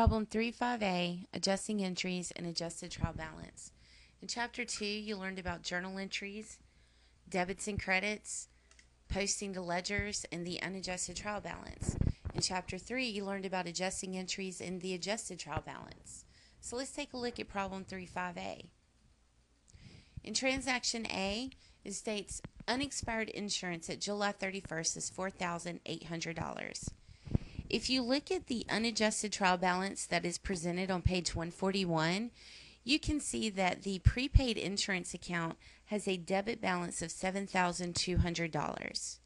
Problem 35A, adjusting entries and adjusted trial balance. In Chapter 2, you learned about journal entries, debits and credits, posting to ledgers, and the unadjusted trial balance. In Chapter 3, you learned about adjusting entries and the adjusted trial balance. So let's take a look at Problem 35A. In Transaction A, it states unexpired insurance at July 31st is $4,800. If you look at the unadjusted trial balance that is presented on page 141, you can see that the prepaid insurance account has a debit balance of $7,200.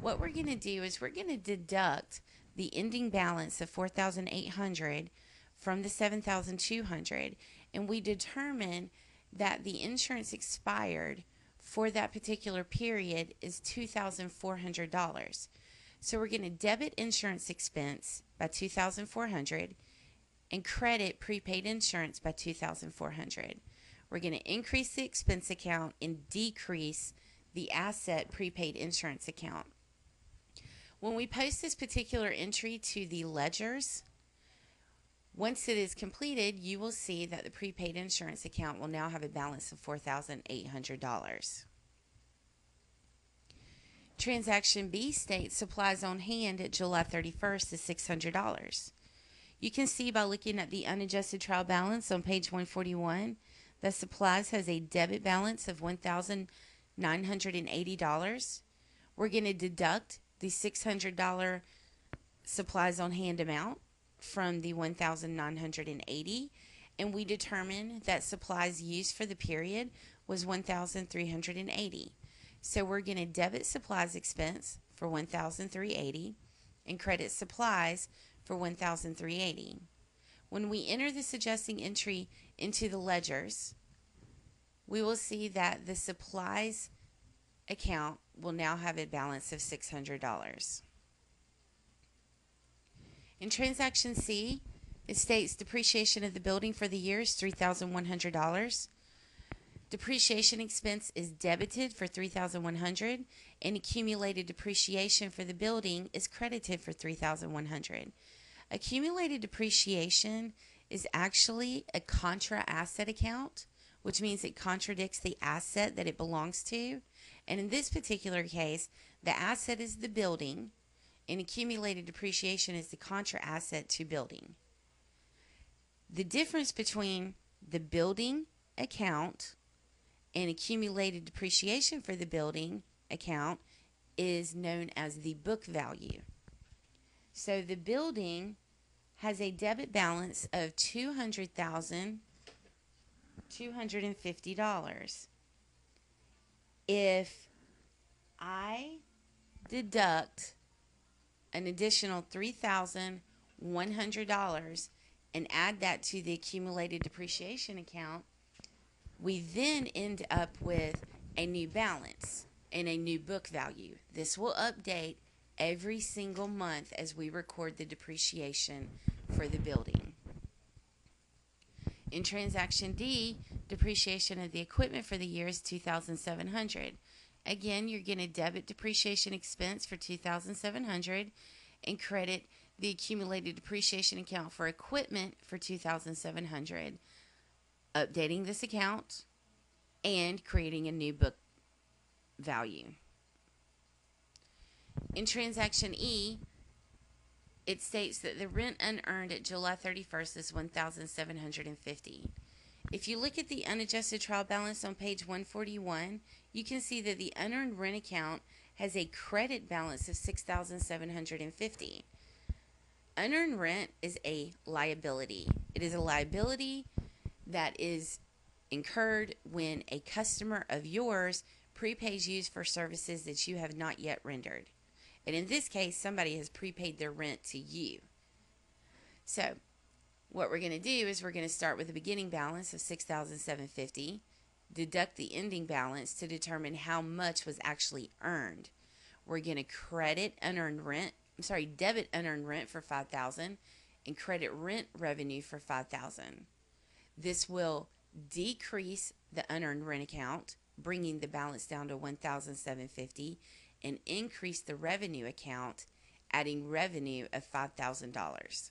What we're going to do is we're going to deduct the ending balance of 4,800 from the 7,200, and we determine that the insurance expired for that particular period is $2,400. So we're going to debit insurance expense by 2400 and credit prepaid insurance by 2400 We're going to increase the expense account and decrease the asset prepaid insurance account. When we post this particular entry to the ledgers, once it is completed, you will see that the prepaid insurance account will now have a balance of $4,800. Transaction B states supplies on hand at July 31st is $600. You can see by looking at the unadjusted trial balance on page 141 that supplies has a debit balance of $1,980. We're going to deduct the $600 supplies on hand amount from the 1,980, and we determine that supplies used for the period was 1380 so we're going to debit supplies expense for 1380 and credit supplies for 1380 when we enter this adjusting entry into the ledgers we will see that the supplies account will now have a balance of $600 in transaction C, it states depreciation of the building for the year is $3,100. Depreciation expense is debited for 3,100 and accumulated depreciation for the building is credited for 3,100. Accumulated depreciation is actually a contra asset account, which means it contradicts the asset that it belongs to. And in this particular case, the asset is the building and accumulated depreciation is the contra asset to building. The difference between the building account and accumulated depreciation for the building account is known as the book value. So the building has a debit balance of $200,250. If I deduct an additional $3,100 and add that to the accumulated depreciation account, we then end up with a new balance and a new book value. This will update every single month as we record the depreciation for the building. In transaction D, depreciation of the equipment for the year is 2700 Again, you're going to debit depreciation expense for 2700 and credit the accumulated depreciation account for equipment for 2700 updating this account and creating a new book value. In transaction E, it states that the rent unearned at July 31st is 1750 if you look at the unadjusted trial balance on page 141, you can see that the unearned rent account has a credit balance of 6750 Unearned rent is a liability. It is a liability that is incurred when a customer of yours prepays you for services that you have not yet rendered. And in this case, somebody has prepaid their rent to you. So, what we're going to do is we're going to start with a beginning balance of 6750 deduct the ending balance to determine how much was actually earned. We're going to credit unearned rent, I'm sorry, debit unearned rent for 5000 and credit rent revenue for 5000 This will decrease the unearned rent account, bringing the balance down to 1750 and increase the revenue account, adding revenue of $5,000.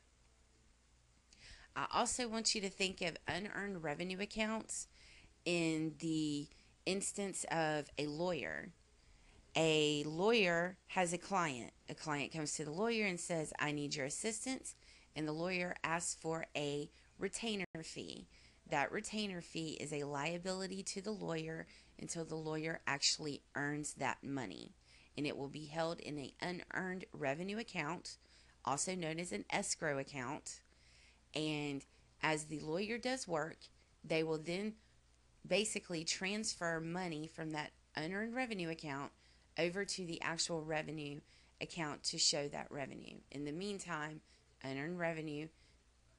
I also want you to think of unearned revenue accounts in the instance of a lawyer. A lawyer has a client. A client comes to the lawyer and says, I need your assistance. And the lawyer asks for a retainer fee. That retainer fee is a liability to the lawyer until the lawyer actually earns that money. And it will be held in an unearned revenue account, also known as an escrow account. And as the lawyer does work, they will then basically transfer money from that unearned revenue account over to the actual revenue account to show that revenue. In the meantime, unearned revenue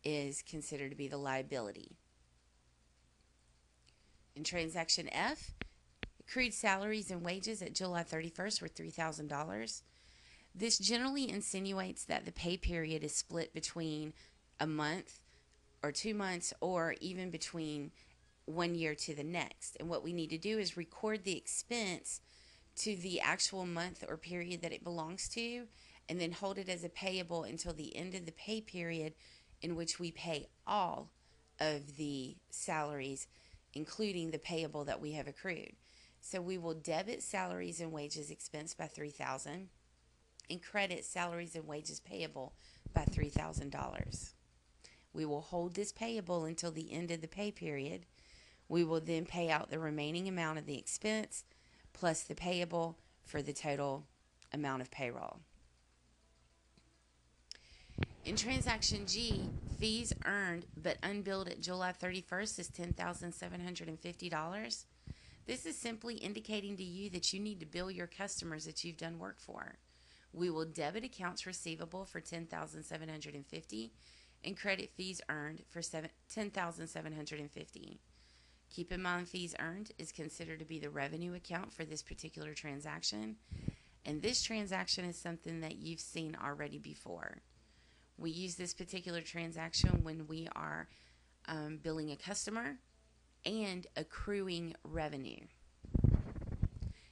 is considered to be the liability. In transaction F, accrued salaries and wages at July 31st were $3,000. This generally insinuates that the pay period is split between a month or two months or even between one year to the next. And what we need to do is record the expense to the actual month or period that it belongs to and then hold it as a payable until the end of the pay period in which we pay all of the salaries including the payable that we have accrued. So we will debit salaries and wages expense by 3000 and credit salaries and wages payable by $3,000. We will hold this payable until the end of the pay period we will then pay out the remaining amount of the expense plus the payable for the total amount of payroll. In transaction G, fees earned but unbilled at July 31st is $10,750. This is simply indicating to you that you need to bill your customers that you've done work for. We will debit accounts receivable for 10750 and credit fees earned for 10750 Keep in mind, fees earned is considered to be the revenue account for this particular transaction. And this transaction is something that you've seen already before. We use this particular transaction when we are um, billing a customer and accruing revenue.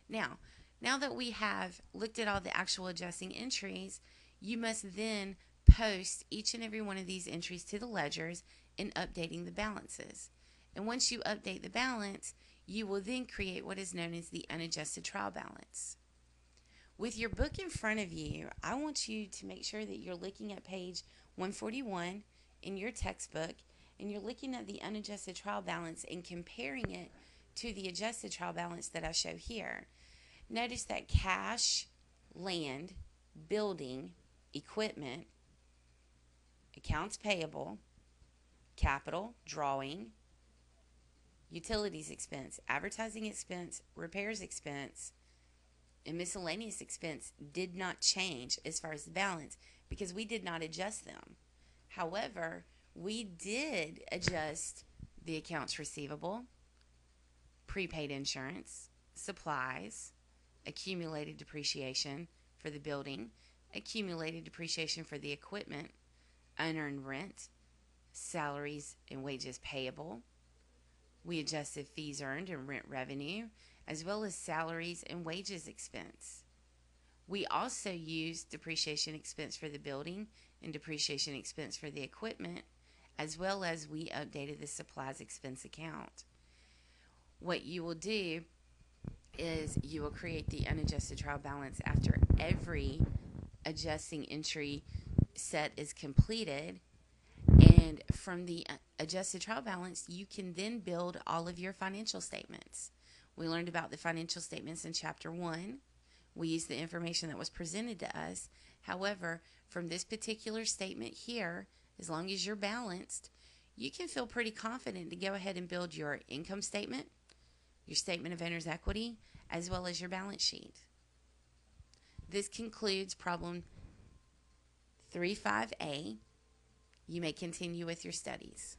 Now, now that we have looked at all the actual adjusting entries, you must then post each and every one of these entries to the ledgers in updating the balances. And once you update the balance, you will then create what is known as the unadjusted trial balance. With your book in front of you, I want you to make sure that you're looking at page 141 in your textbook and you're looking at the unadjusted trial balance and comparing it to the adjusted trial balance that I show here. Notice that cash, land, building, equipment, accounts payable, capital, drawing, utilities expense, advertising expense, repairs expense, and miscellaneous expense did not change as far as the balance because we did not adjust them. However, we did adjust the accounts receivable, prepaid insurance, supplies, accumulated depreciation for the building, accumulated depreciation for the equipment, unearned rent, salaries and wages payable, we adjusted fees earned and rent revenue, as well as salaries and wages expense. We also used depreciation expense for the building and depreciation expense for the equipment, as well as we updated the supplies expense account. What you will do is you will create the unadjusted trial balance after every adjusting entry set is completed and from the adjusted trial balance, you can then build all of your financial statements. We learned about the financial statements in chapter one. We used the information that was presented to us. However, from this particular statement here, as long as you're balanced, you can feel pretty confident to go ahead and build your income statement, your statement of owner's equity, as well as your balance sheet. This concludes problem 35A. You may continue with your studies.